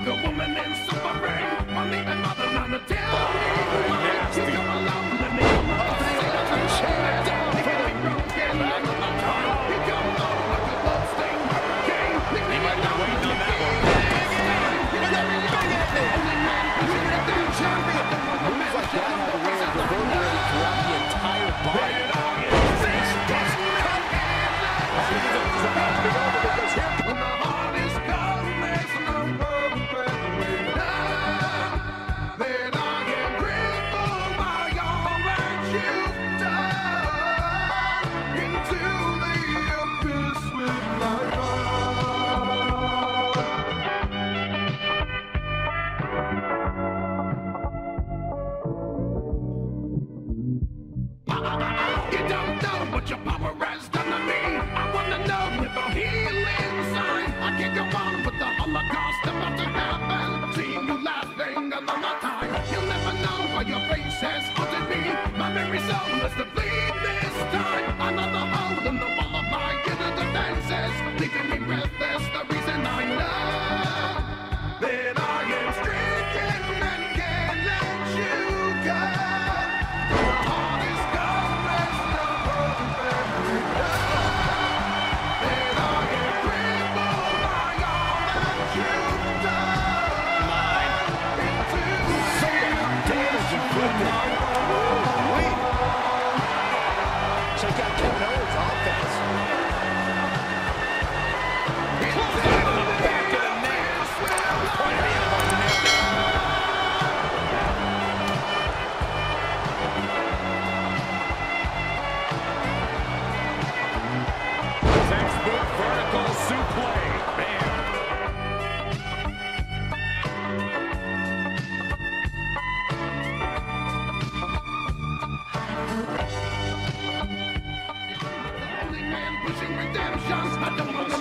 like a woman in suffering. I need another, none to tell. You don't know what your power has done to me. I wanna know if I'm healing sign. I can't go on with the Holocaust about to happen. Seeing you laughing another time. You'll never know why your face has haunted me. My very soul so the bleed. redemption. I don't wanna